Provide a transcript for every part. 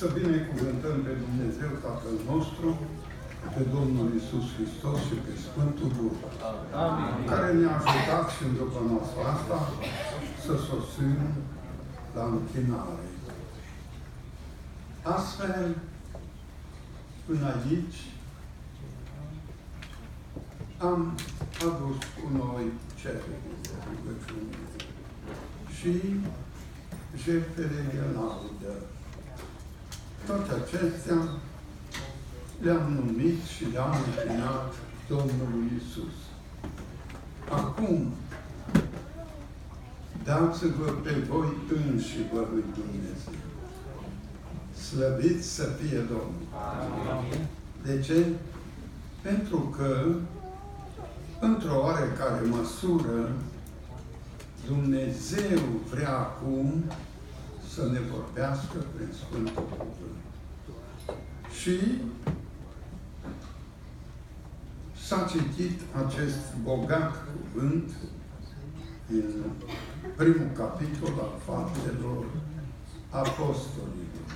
Să binecuvântăm pe Dumnezeu Tatăl nostru, pe Domnul Isus Hristos și pe Sfântul Duh, Amin. care ne-a ajutat și în după noastră asta să sosim la închinare. Astfel, până aici, am adus cu noi cereri de rugăciune și jertfele de laudă. Toate acestea le-am numit și le-am închinat Domnului Isus. Acum, dați-vă pe voi înși vă lui Dumnezeu. Slăvit să fie Domnul. Amin. De ce? Pentru că, într-o oarecare măsură, Dumnezeu vrea acum să ne vorbească prin Sfântul Cuvânt. Și s-a citit acest bogat cuvânt din primul capitol al faptelor apostolilor.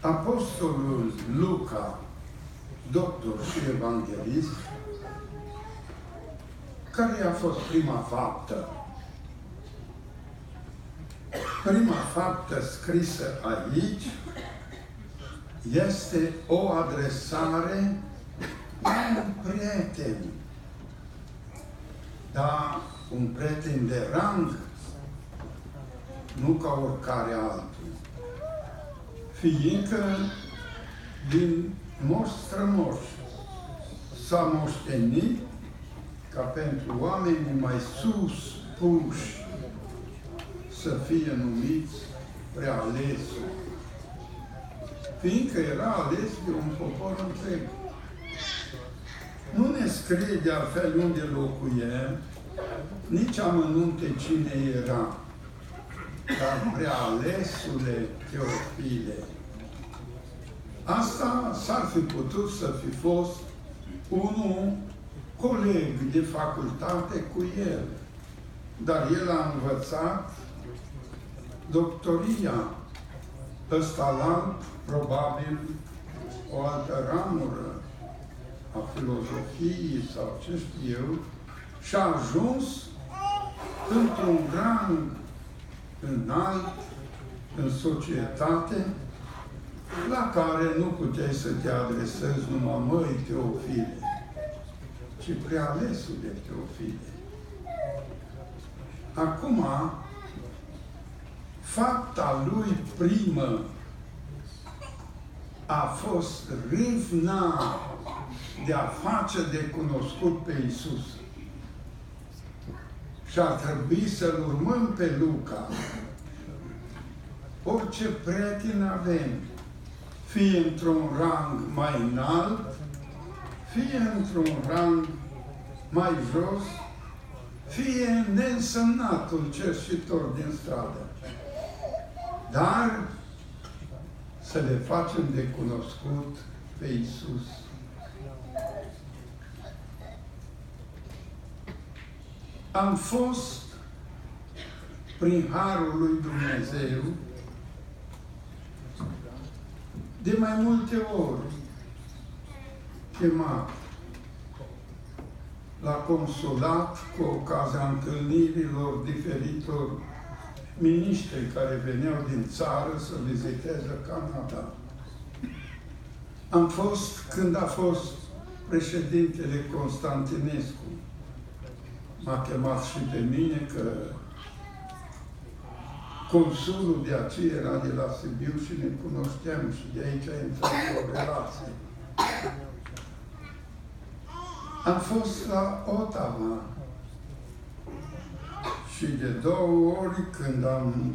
Apostolul Luca, doctor și evanghelist, care a fost prima faptă? Prima faptă scrisă aici este o adresare la un prieten. Dar un prieten de rang, nu ca oricare altul. Fiindcă din moș strămoș s-a moștenit ca pentru oamenii mai sus puși să fie numiți prealesul. Fiindcă era ales de un popor întreg. Nu ne scrie de altfel unde locuie, nici amănunte cine era, dar prealesule Teofile. Asta s-ar fi putut să fi fost unul coleg de facultate cu el, dar el a învățat doctoria, ăsta la probabil o altă ramură a filozofiei sau ce știu eu, și a ajuns într-un rang înalt în societate la care nu puteai să te adresezi numai măi Teofile, ci prealesul de Teofile. Acum, fapta lui primă a fost râvna de a face de cunoscut pe Isus. Și ar trebui să-L urmăm pe Luca. Orice prieten avem, fie într-un rang mai înalt, fie într-un rang mai jos, fie neînsemnatul cerșitor din stradă. Dar să le facem de cunoscut pe Isus. Am fost prin Harul lui Dumnezeu de mai multe ori chemat la consulat cu ocazia întâlnirilor diferitor miniștri care veneau din țară să viziteze Canada. Am fost când a fost președintele Constantinescu. M-a chemat și pe mine că consulul de aceea era de la Sibiu și ne cunoșteam și de aici a intrat o relație. Am fost la Ottawa și de două ori când am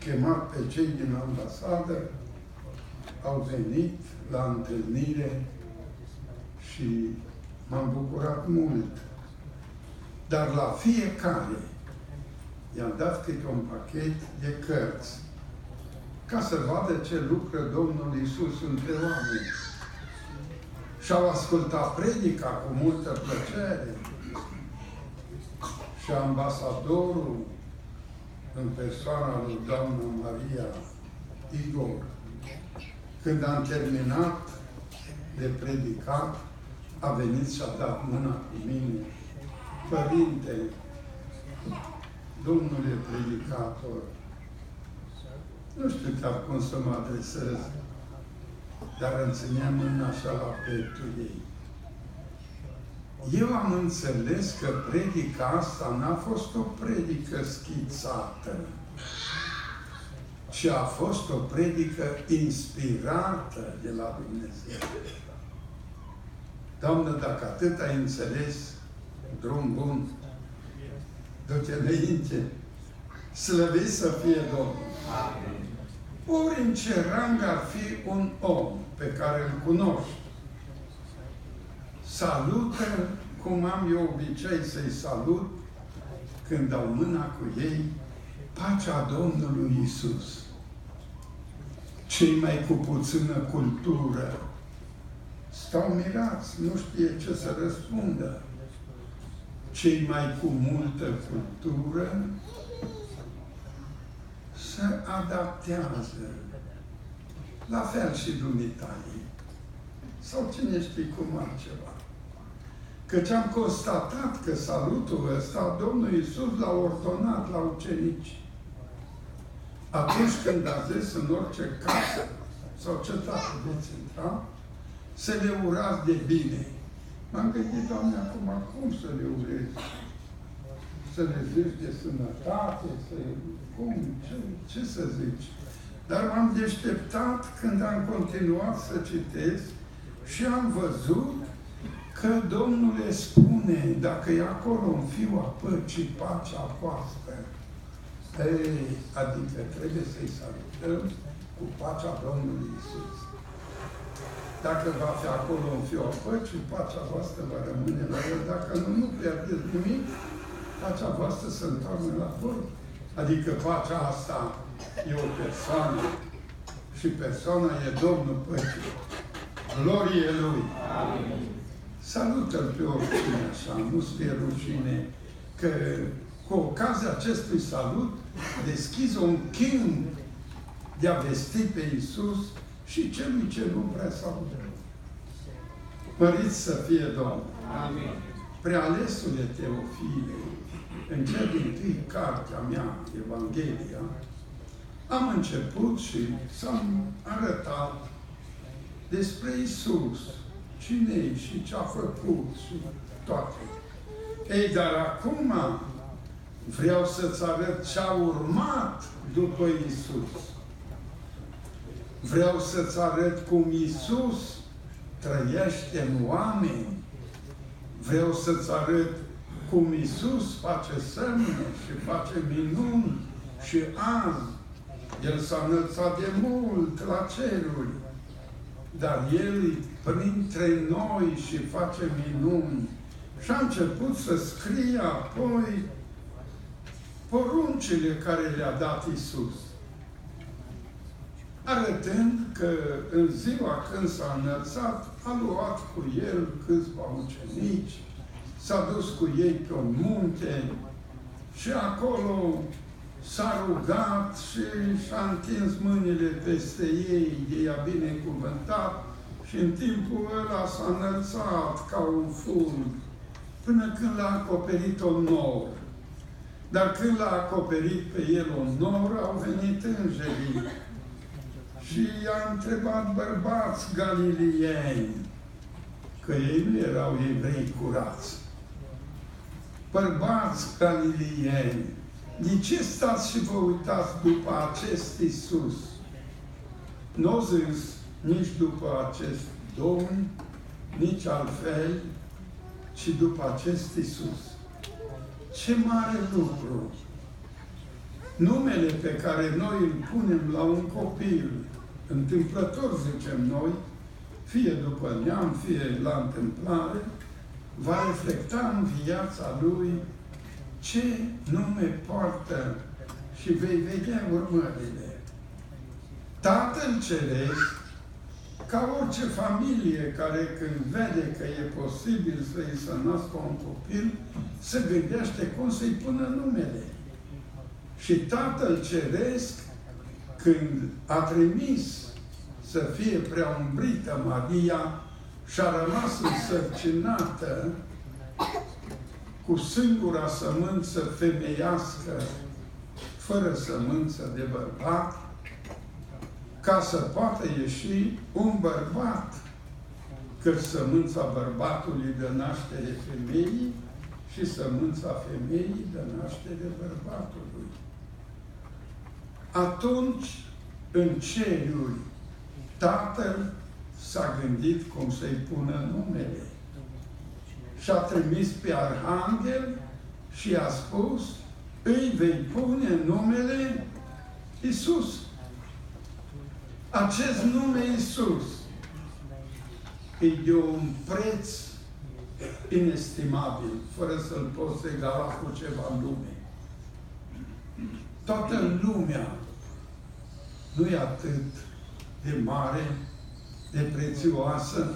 chemat pe cei din ambasadă, au venit la întâlnire și m-am bucurat mult. Dar la fiecare i-am dat câte un pachet de cărți ca să vadă ce lucră Domnul Isus între oameni. Și au ascultat predica cu multă plăcere. Și ambasadorul, în persoana lui Doamna Maria Igor. Când am terminat de predicat, a venit și a dat mâna cu mine. Părinte, domnule predicator, nu știu chiar cum să mă adresez, dar îmi țineam mâna așa la pieptul ei. Eu am înțeles că predica asta n-a fost o predică schițată, ci a fost o predică inspirată de la Dumnezeu. Doamnă, dacă atât ai înțeles, drum bun, du-te înainte, slăvit să fie Domnul. Ori în ce rang ar fi un om pe care îl cunoști, salută cum am eu obicei să-i salut când dau mâna cu ei, pacea Domnului Isus. Cei mai cu puțină cultură stau mirați, nu știe ce să răspundă. Cei mai cu multă cultură se adaptează. La fel și dumneavoastră. Sau cine știe cum altceva. Căci am constatat că salutul ăsta Domnul Iisus l-a ordonat la ucenici. Atunci când a zis în orice casă sau cetate veți intra, să le urați de bine. M-am gândit, Doamne, acum cum să le urez? Să le zici de sănătate, să... Cum? Ce, ce să zici? Dar m-am deșteptat când am continuat să citesc și am văzut că Domnul le spune, dacă e acolo un fiu a păcii, pacea voastră, ei, adică trebuie să-i salutăm cu pacea Domnului Isus. Dacă va fi acolo un fiu a păcii, pacea voastră va rămâne la el. Dacă nu, nu pierdeți nimic, pacea voastră se întoarce la voi. Adică pacea asta e o persoană și persoana e Domnul Păcii. Glorie Lui! Amin. Salută-L pe oricine așa, nu-ți fie rușine, că cu ocazia acestui salut deschizi un chin de a vesti pe Iisus și celui ce nu vrea să audă. Măriți să fie Domnul! Amin. Prealesule Teofile, în cea din tâi cartea mea, Evanghelia, am început și s-am arătat despre Isus, cine e și ce a făcut și toate. Ei, dar acum vreau să-ți arăt ce a urmat după Isus. Vreau să-ți arăt cum Isus trăiește în oameni. Vreau să-ți arăt cum Isus face semne și face minuni și azi El s-a înălțat de mult la ceruri, dar El printre noi și face minuni. Și a început să scrie apoi poruncile care le-a dat Isus arătând că în ziua când s-a înălțat, a luat cu el câțiva ucenici, s-a dus cu ei pe un munte și acolo s-a rugat și și-a întins mâinile peste ei, ei a binecuvântat și în timpul ăla s-a înălțat ca un fulg până când l-a acoperit o nor. Dar când l-a acoperit pe el un nor, au venit îngerii și i-a întrebat bărbați galilieni, că ei nu erau evrei curați. Bărbați galilieni, de ce stați și vă uitați după acest Isus? Nu zis nici după acest Domn, nici altfel, ci după acest Isus. Ce mare lucru! Numele pe care noi îl punem la un copil, întâmplător, zicem noi, fie după neam, fie la întâmplare, va reflecta în viața lui ce nume poartă și vei vedea urmările. Tatăl Ceresc, ca orice familie care când vede că e posibil să-i să nască un copil, se gândește cum să-i pună numele. Și Tatăl Ceresc când a trimis să fie preumbrită Maria și a rămas însărcinată cu singura sămânță femeiască, fără sămânță de bărbat, ca să poată ieși un bărbat, că sămânța bărbatului dă naștere femeii și sămânța femeii dă naștere bărbatului. Atunci, în ceruri, Tatăl s-a gândit cum să-i pună numele. Și a trimis pe Arhanghel și a spus, îi vei pune numele Isus. Acest nume Isus e de un preț inestimabil, fără să-l poți egala cu ceva în lume. Toată lumea nu e atât de mare, de prețioasă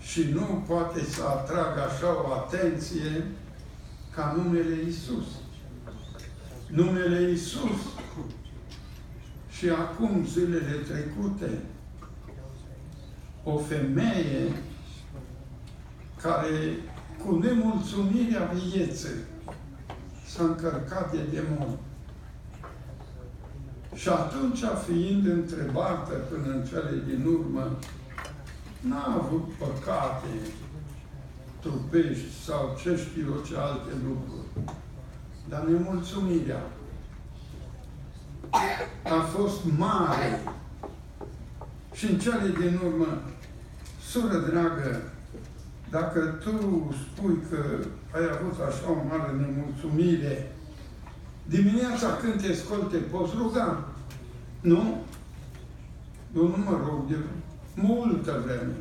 și nu poate să atragă așa o atenție ca numele Isus. Numele Isus și acum zilele trecute o femeie care cu nemulțumirea vieții s-a încărcat de demon. Și atunci, fiind întrebată până în cele din urmă, n-a avut păcate trupești sau ce știu eu ce alte lucruri. Dar nemulțumirea a fost mare. Și în cele din urmă, sură dragă, dacă tu spui că ai avut așa o mare nemulțumire, Dimineața când te scoli, te poți ruga. Nu? Eu nu mă rog de multă vreme.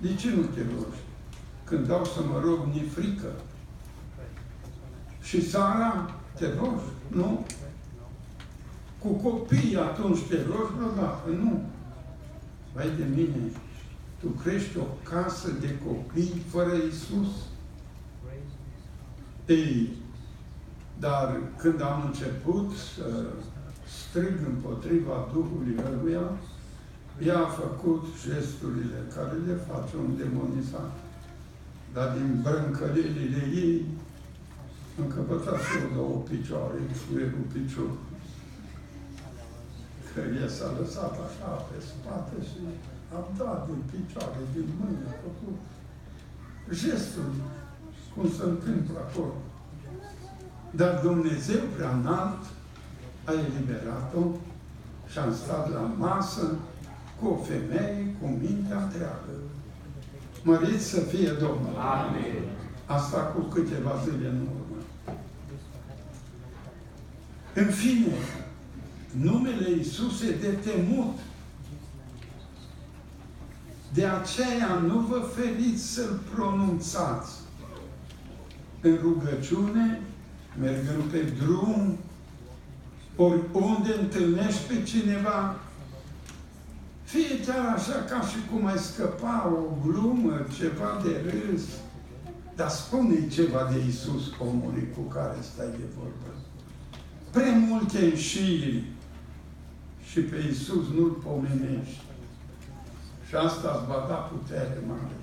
De ce nu te rogi? Când dau să mă rog, ni frică. Și Sara, te rogi? Nu? Cu copii atunci te rogi vreodată? Nu. Vai de mine, tu crești o casă de copii fără Isus? Ei, dar când am început să strig împotriva Duhului Ăluia, ea a făcut gesturile care le face un demonizat. Dar din brâncălelile ei, încăpătat și eu două picioare, cu picior. Că ea s-a lăsat așa pe spate și a dat din picioare, din mâini, a făcut gestul, cum se întâmplă acolo. Dar Dumnezeu prea înalt a eliberat-o și am stat la masă cu o femeie cu mintea întreagă. Măriți să fie Domnul! Amin. Asta cu câteva zile în urmă. În fine, numele Iisus e de temut. De aceea nu vă feriți să-L pronunțați. În rugăciune, mergând pe drum, oriunde întâlnești pe cineva, fie chiar așa ca și cum ai scăpa o glumă, ceva de râs, dar spune ceva de Isus omului cu care stai de vorbă. Prea multe înșiri și pe Isus nu-L pomenești. Și asta îți va da putere mare.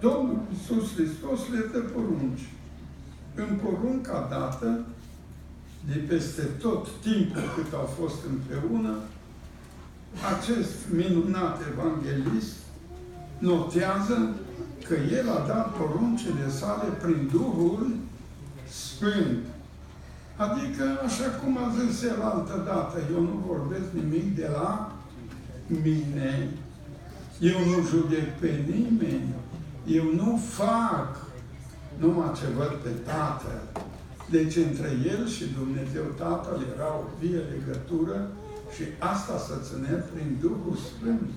Domnul Iisus Hristos le dă porunci în porunca dată de peste tot timpul cât au fost împreună, acest minunat evanghelist notează că el a dat poruncile sale prin Duhul Sfânt. Adică, așa cum a zis el altă dată, eu nu vorbesc nimic de la mine, eu nu judec pe nimeni, eu nu fac numai ce văd pe Tatăl. Deci între El și Dumnezeu Tatăl era o vie legătură și asta se ținea prin Duhul Sfânt,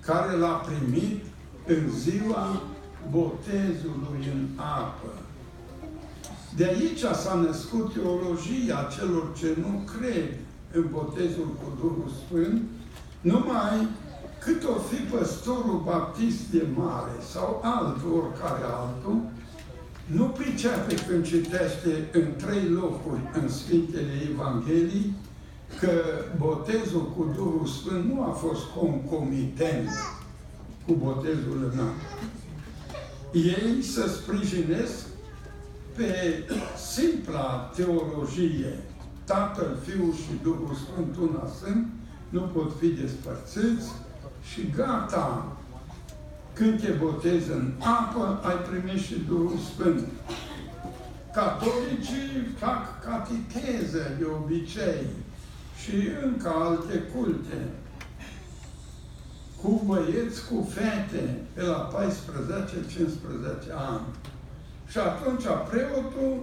care l-a primit în ziua botezului în apă. De aici s-a născut teologia celor ce nu cred în botezul cu Duhul Sfânt, numai cât o fi păstorul baptist de mare sau altul, oricare altul, nu pricepe când citește în trei locuri în Sfintele Evangheliei că botezul cu Duhul Sfânt nu a fost concomitent cu botezul în apă. Ei se sprijinesc pe simpla teologie, Tatăl, Fiul și Duhul Sfânt una sunt, nu pot fi despărțiți și gata, când te botezi în apă, ai primit și Duhul Sfânt. Catolicii fac catecheze de obicei și încă alte culte cu băieți, cu fete, pe la 14-15 ani. Și atunci preotul,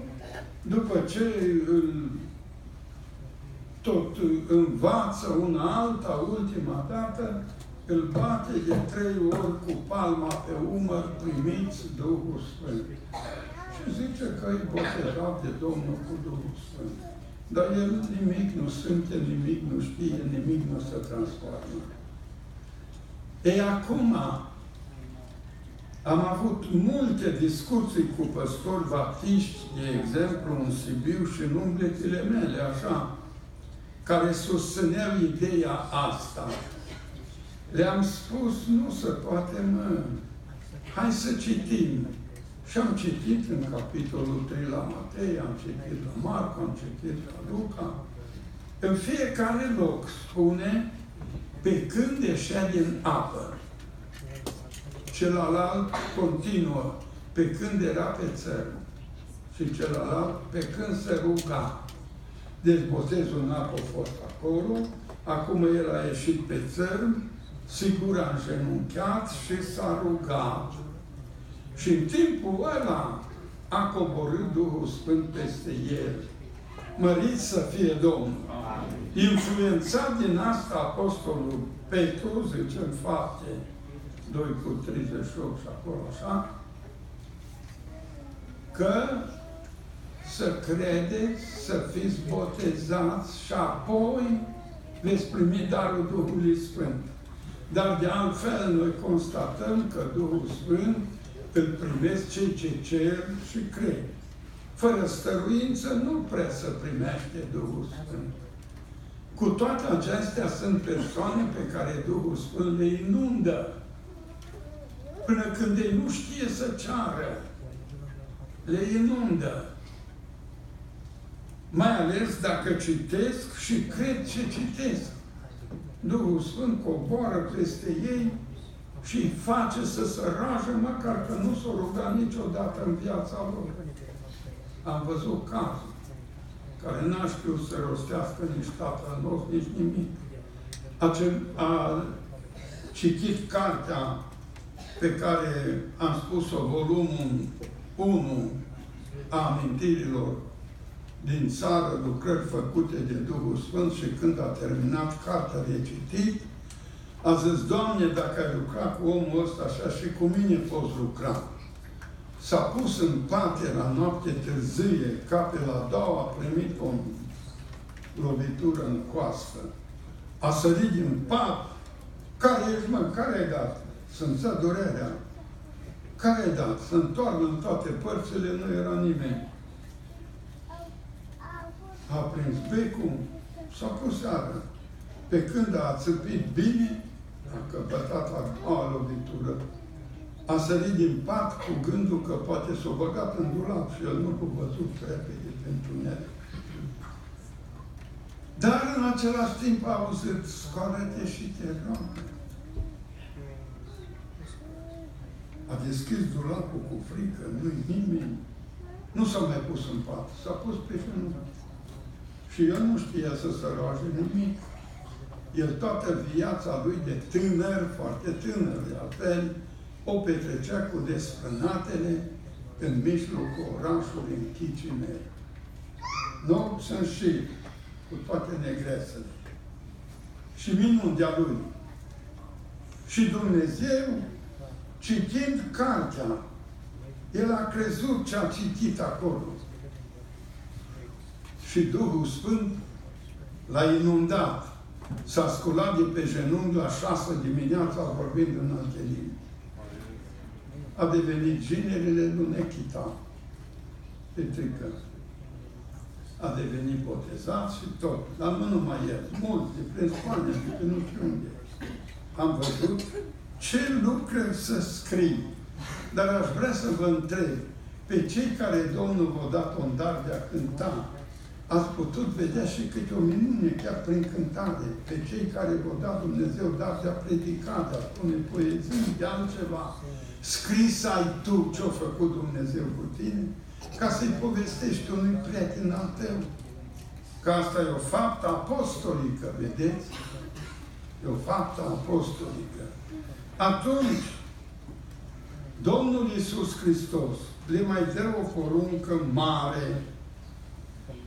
după ce îl tot învață una alta, ultima dată, îl bate de trei ori cu palma pe umăr, primiți Duhul Sfânt. Și zice că e botezat de Domnul cu Duhul Sfânt. Dar el nimic nu simte, nimic nu știe, nimic nu se transformă. Ei, acum am avut multe discuții cu păstori baptiști, de exemplu, în Sibiu și în umbletele mele, așa, care susțineau ideea asta. Le-am spus, nu se poate, mă. Hai să citim. Și am citit în capitolul 3 la Matei, am citit la Marco, am citit la Luca. În fiecare loc spune pe când ieșea din apă. Celălalt continuă pe când era pe țărm și celălalt pe când se ruga. Deci botezul în apă a fost acolo, acum el a ieșit pe țărm, sigur a îngenunchiat și s-a rugat. Și în timpul ăla a coborât Duhul Sfânt peste el. Mărit să fie Domnul! Influențat din asta Apostolul Petru, zice în fapte 2 cu 38 și acolo așa, că să credeți, să fiți botezați și apoi veți primi darul Duhului Sfânt. Dar de altfel noi constatăm că Duhul Sfânt îl primesc cei ce cer și cred. Fără stăruință nu prea să primește Duhul Sfânt. Cu toate acestea sunt persoane pe care Duhul Sfânt le inundă până când ei nu știe să ceară. Le inundă. Mai ales dacă citesc și cred ce citesc. Duhul Sfânt coboară peste ei și îi face să se rajă, măcar că nu s-o ruga niciodată în viața lor. Am văzut cazul care n-a știut să rostească nici tatăl nostru, nici nimic. A, ce, a citit cartea pe care am spus-o, volumul 1 a amintirilor din țară, lucrări făcute de Duhul Sfânt și când a terminat cartea de citit, a zis, Doamne, dacă ai lucrat cu omul ăsta așa și cu mine poți lucra. S-a pus în pate la noapte târzie, ca pe la două, a primit o lovitură în coastă. A sărit din pat. Care ești, mă? Care ai dat? Să-mi durerea. Care ai dat? Să întoarnă în toate părțile, nu era nimeni a prins becul, s-a pus seara. Pe când a țăpit bine, a căpătat a doua lovitură, a sărit din pat cu gândul că poate s-o băgat în dulap și el nu l-a văzut repede pentru el. Dar în același timp a auzit, scoală-te și te rog. A deschis dulapul cu frică, nu-i nimeni. Nu s-a mai pus în pat, s-a pus pe genunchi. Și el nu știa să se roage nimic. El toată viața lui de tânăr, foarte tânăr de altfel, o petrecea cu desfrânatele în mijlocul orașului în Chicinel. Nu sunt și cu toate negresele. Și minunea lui. Și Dumnezeu, citind cartea, el a crezut ce a citit acolo și Duhul Sfânt l-a inundat. S-a sculat de pe genunchi la șase dimineața vorbind în alte limbi. A devenit ginerile lui Nechita. Petrică a devenit botezat și tot. Dar nu numai el, mulți, de prin Spania, de pe nu știu unde. Am văzut ce lucruri să scrii. Dar aș vrea să vă întreb, pe cei care Domnul v-a dat un dar de a cânta, ați putut vedea și câte o minune chiar prin cântare, pe cei care v-a dat Dumnezeu dar de a predica, de a spune poezii, de altceva. Scris ai tu ce-a făcut Dumnezeu cu tine, ca să-i povestești unui prieten al tău. Că asta e o faptă apostolică, vedeți? E o faptă apostolică. Atunci, Domnul Iisus Hristos le mai dă o poruncă mare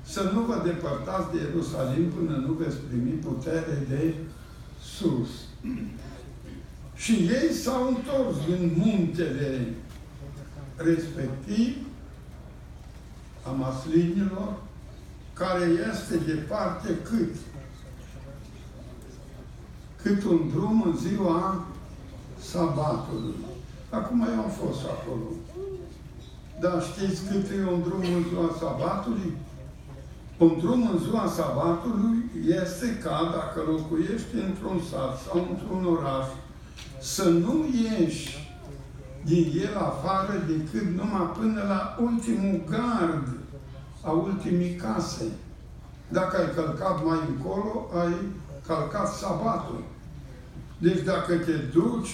să nu vă depărtați de Ierusalim până nu veți primi putere de sus. Și ei s-au întors din muntele respectiv a maslinilor, care este departe cât? Cât un drum în ziua sabatului. Acum eu am fost acolo. Dar știți cât e un drum în ziua sabatului? Un drum în ziua sabatului este ca dacă locuiești într-un sat sau într-un oraș, să nu ieși din el afară decât numai până la ultimul gard a ultimii case. Dacă ai călcat mai încolo, ai călcat sabatul. Deci dacă te duci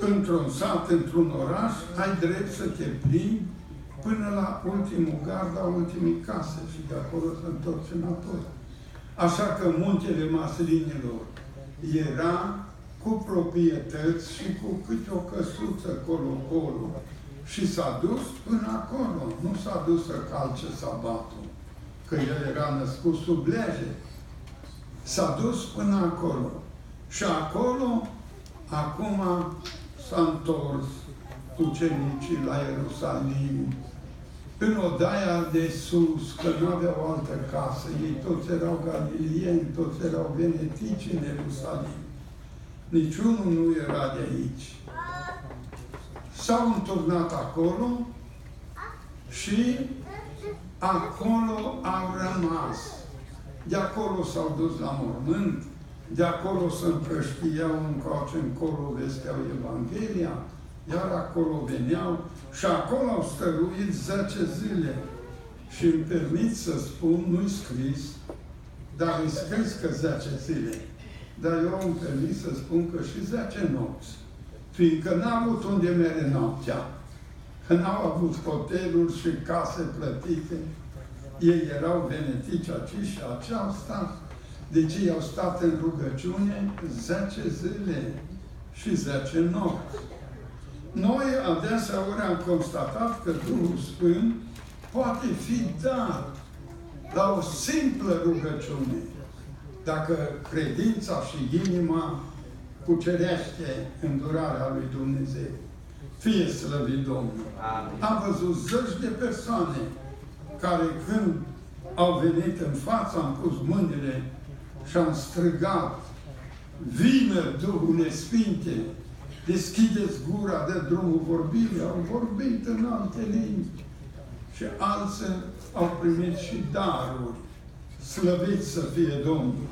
într-un sat, într-un oraș, ai drept să te plimbi până la ultimul gard a ultimii case și de acolo să întorci înapoi. Așa că muntele Maslinilor era cu proprietăți și cu câte o căsuță colo-colo. Și s-a dus până acolo. Nu s-a dus să calce sabatul, că el era născut sub lege. S-a dus până acolo. Și acolo, acum s-a întors ucenicii la Ierusalim, în odaia de sus, că nu aveau altă casă, ei toți erau galilieni, toți erau venetici în Ierusalim. Niciunul nu era de aici. S-au înturnat acolo și acolo au rămas. De acolo s-au dus la mormânt, de acolo se împrăștiau încoace încolo, vesteau Evanghelia, iar acolo veneau și acolo au stăruit 10 zile. Și îmi permit să spun, nu-i scris, dar îi scris că 10 zile. Dar eu îmi permit să spun că și 10 nopți. Fiindcă n-au avut unde mere noaptea. Că n-au avut hoteluri și case plătite. Ei erau venetici aici și aceasta. Deci ei au stat în rugăciune 10 zile și 10 nopți. Noi adeseori am constatat că Duhul Sfânt poate fi dat la o simplă rugăciune. Dacă credința și inima cucerește îndurarea lui Dumnezeu. Fie slăvit Domnul. Amin. Am văzut zeci de persoane care când au venit în față, am pus mâinile și am strigat, vină Duhul Sfinte, deschideți gura de drumul vorbirii, au vorbit în alte limbi. Și alții au primit și daruri. Slăvit să fie Domnul.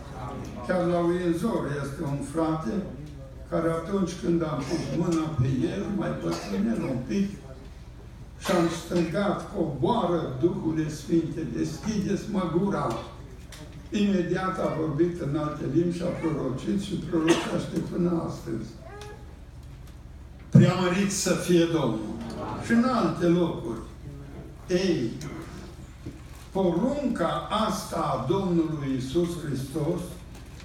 Chiar la Uiezor este un frate care atunci când am pus mâna pe el, mai bătrânel un pic, și am strigat, coboară Duhul Sfinte, deschideți-mă gura. Imediat a vorbit în alte limbi și a prorocit și prorocește până astăzi preamărit să fie Domnul. Și în alte locuri. Ei, porunca asta a Domnului Isus Hristos,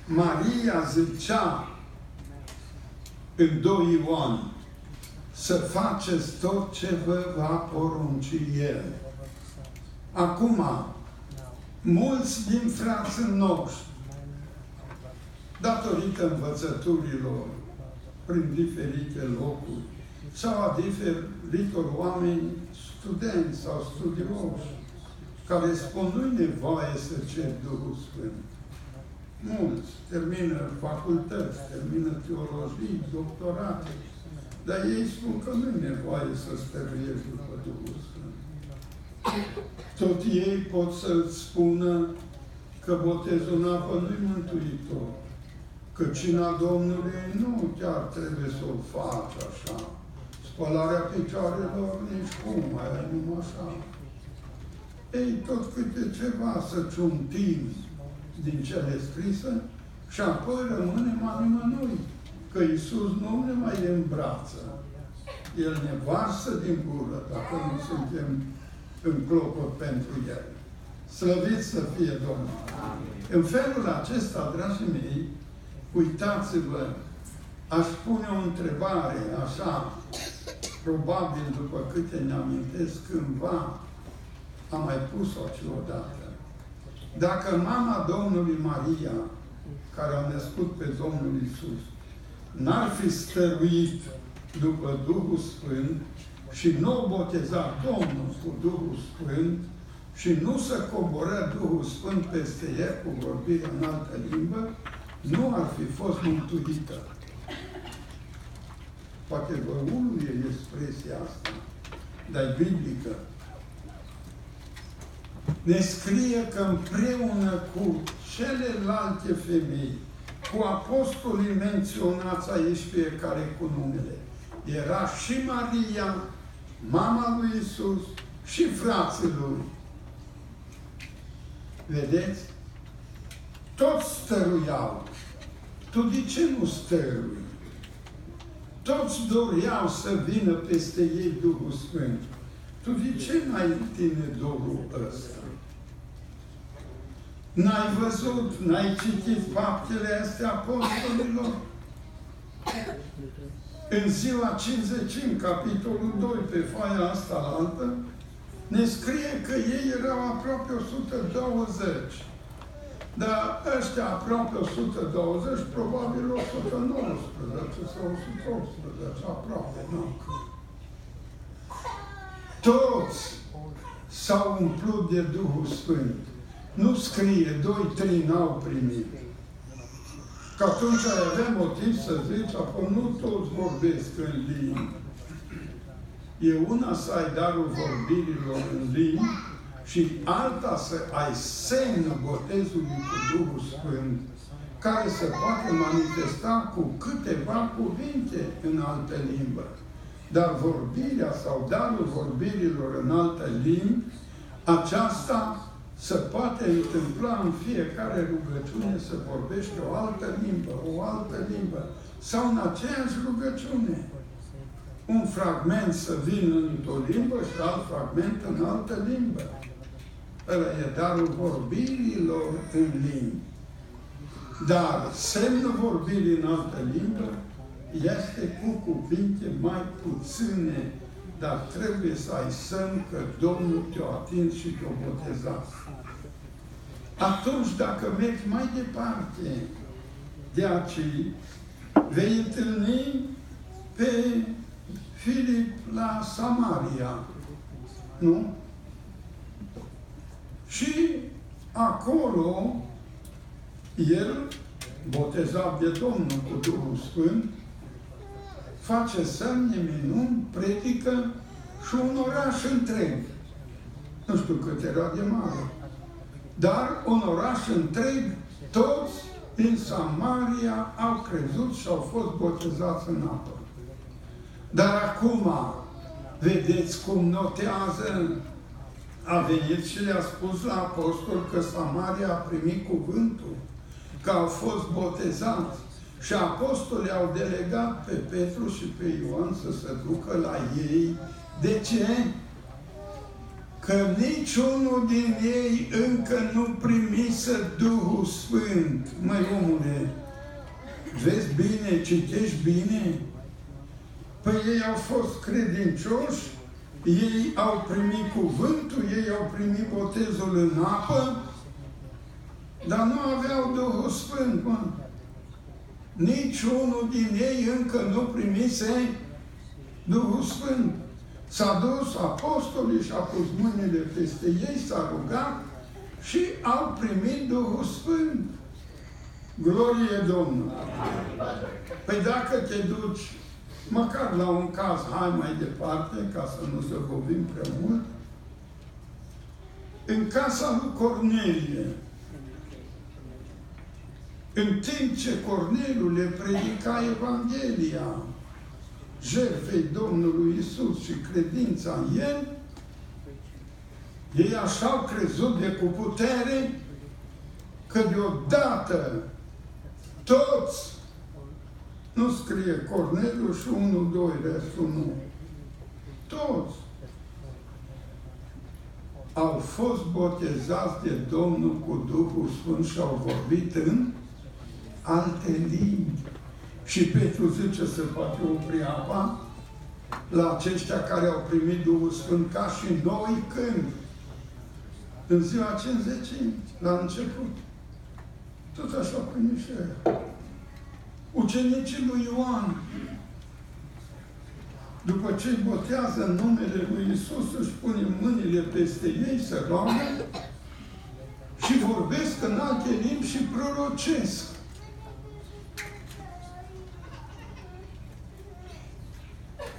Maria zicea în 2 Ioan, să faceți tot ce vă va porunci El. Acum, mulți din frații noștri, datorită învățăturilor prin diferite locuri sau a diferitor oameni studenți sau studioși care spun nu-i nevoie să cer Duhul Sfânt. Mulți termină facultăți, termină teologii, doctorate, dar ei spun că nu-i nevoie să stăruiești după Duhul Sfânt. Tot ei pot să-ți spună că botezul în apă nu-i mântuitor. Că cina Domnului nu chiar trebuie să o faci așa. Spălarea picioarelor nici cum, mai e numai așa. Ei, tot câte ceva să ciuntim din cele scrise și apoi rămânem a nimănui. Că Iisus nu ne mai îmbrață. El ne varsă din gură dacă nu suntem în clopot pentru El. Slăvit să fie Domnul! În felul acesta, dragii mei, uitați-vă, aș pune o întrebare așa, probabil după câte ne amintesc cândva, am mai pus-o și odată. Dacă mama Domnului Maria, care a născut pe Domnul Isus, n-ar fi stăruit după Duhul Sfânt și nu o boteza Domnul cu Duhul Sfânt și nu să coboră Duhul Sfânt peste ea cu vorbire în altă limbă, nu ar fi fost mântuită. Poate vă uluie expresia asta, dar e biblică. Ne scrie că împreună cu celelalte femei, cu apostolii menționați aici fiecare cu numele, era și Maria, mama lui Isus, și frații lui. Vedeți? Toți stăruiau. Tu de ce nu stărui? Toți doreau să vină peste ei Duhul Sfânt. Tu de ce n-ai în tine dorul ăsta? N-ai văzut, n-ai citit faptele astea apostolilor? În ziua 50, în capitolul 2, pe foaia asta la altă, ne scrie că ei erau aproape 120. Dar ăștia aproape 120, probabil 119 sau 118, aproape, nu? Toți s-au umplut de Duhul Sfânt. Nu scrie, doi, trei n-au primit. Că atunci ai avea motiv să zici, apoi nu toți vorbesc în limbi. E una să ai darul vorbirilor în limbi și alta să ai semnul botezului cu Duhul Sfânt, care se poate manifesta cu câteva cuvinte în altă limbă. Dar vorbirea sau darul vorbirilor în altă limbi, aceasta se poate întâmpla în fiecare rugăciune să vorbești o altă limbă, o altă limbă, sau în aceeași rugăciune. Un fragment să vină într-o limbă și alt fragment în altă limbă. Ăla e darul vorbirilor în limbi. Dar semnul vorbirii în altă limbă este cu cuvinte mai puține, dar trebuie să ai semn că Domnul te-a atins și te-a botezat. Atunci, dacă mergi mai departe de aici, vei întâlni pe Filip la Samaria. Nu? Și acolo el, botezat de Domnul cu Duhul Sfânt, face semne, minuni, predică și un oraș întreg. Nu știu cât era de mare. Dar un oraș întreg, toți din Samaria au crezut și au fost botezați în apă. Dar acum, vedeți cum notează, a venit și le-a spus la apostol că Samaria a primit cuvântul, că au fost botezați. Și apostolii au delegat pe Petru și pe Ioan să se ducă la ei. De ce? Că niciunul din ei încă nu primise Duhul Sfânt. Măi, omule, vezi bine, citești bine? Păi ei au fost credincioși, ei au primit cuvântul, ei au primit botezul în apă, dar nu aveau Duhul Sfânt, mă. Nici unul din ei încă nu primise Duhul Sfânt. S-a dus apostolii și a pus mâinile peste ei, s-a rugat și au primit Duhul Sfânt. Glorie Domnului! Păi dacă te duci măcar la un caz, hai mai departe, ca să nu se vorbim prea mult, în casa lui Cornelie, în timp ce Corneliu le predica Evanghelia, jertfei Domnului Isus și credința în El, ei așa au crezut de cu putere că deodată toți, nu scrie Corneliu și unul, doi, restul nu, toți au fost botezați de Domnul cu Duhul Sfânt și au vorbit în alte limbi. Și Petru zice să poate opri apa la aceștia care au primit Duhul Sfânt ca și noi când? În ziua 50, la început. Tot așa primit și Ucenicii lui Ioan, după ce îi botează în numele lui Isus, își pune mâinile peste ei, să roagă și vorbesc în alte limbi și prorocesc.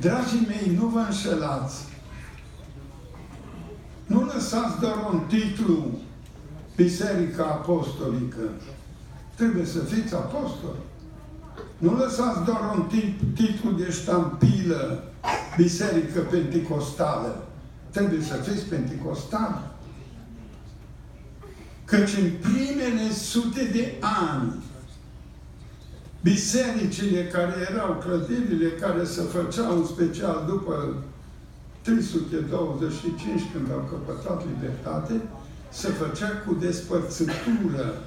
Dragii mei, nu vă înșelați. Nu lăsați doar un titlu Biserica Apostolică. Trebuie să fiți apostoli. Nu lăsați doar un titlu de ștampilă Biserică Pentecostală. Trebuie să fiți pentecostali. Căci în primele sute de ani bisericile care erau, clădirile care se făceau în special după 325 când au căpătat libertate, se făcea cu despărțitură.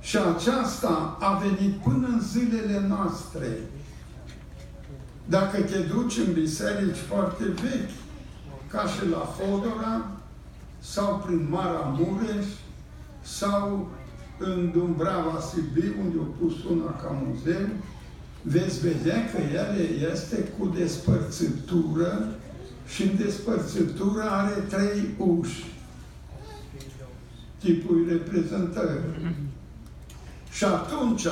Și aceasta a venit până în zilele noastre. Dacă te duci în biserici foarte vechi, ca și la Fodora, sau prin Mara Mureș, sau în Dumbrava Sibiu, unde au pus una ca muzeu, veți vedea că el este cu despărțitură și în despărțitură are trei uși. Tipul reprezentării. Și atunci,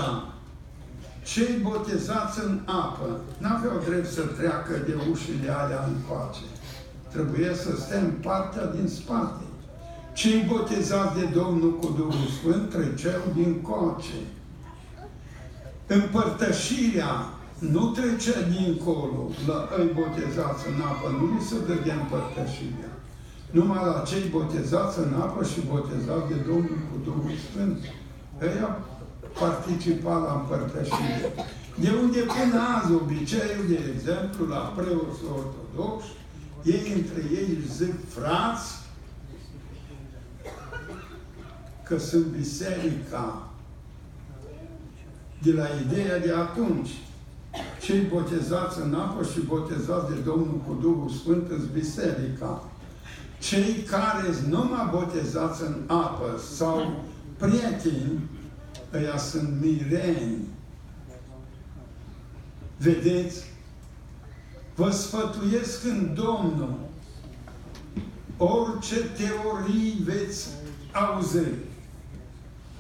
cei botezați în apă n-aveau drept să treacă de ușile alea încoace. Trebuie să stea în partea din spate. Cei botezați de Domnul cu Duhul Sfânt treceau din coace. Împărtășirea nu trecea dincolo la îi botezați în apă, nu li se dădea împărtășirea. Numai la cei botezați în apă și botezați de Domnul cu Duhul Sfânt. Ăia participa la împărtășire. De unde până azi obiceiul, de exemplu, la preoți ortodoxi, ei între ei zic frați, că sunt biserica de la ideea de atunci. Cei botezați în apă și botezați de Domnul cu Duhul Sfânt în biserica. Cei care nu numai botezați în apă sau prieteni, ăia sunt mireni. Vedeți? Vă sfătuiesc în Domnul orice teorii veți auzi,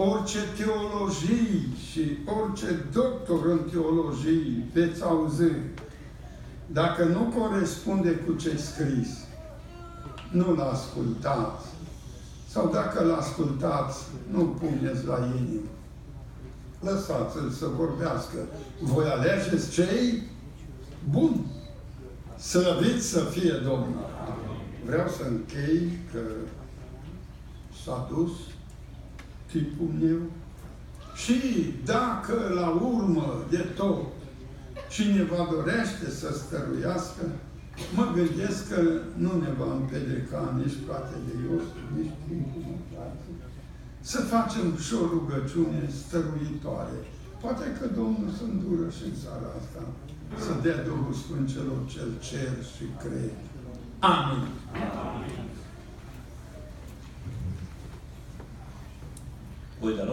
orice teologii și orice doctor în teologii veți auzi, dacă nu corespunde cu ce scris, nu-l ascultați. Sau dacă l ascultați, nu puneți la inimă. Lăsați-l să vorbească. Voi alegeți cei buni. Slăviți să fie Domnul. Vreau să închei că s-a dus timpul meu și dacă la urmă de tot cineva dorește să stăruiască, mă gândesc că nu ne va împedeca nici de jos, nici timpul morții, să facem și o rugăciune stăruitoare. Poate că Domnul să îndură și în țara asta, să dea Duhul Sfânt celor cel cer și cred. Amin. Amin. 覚えたの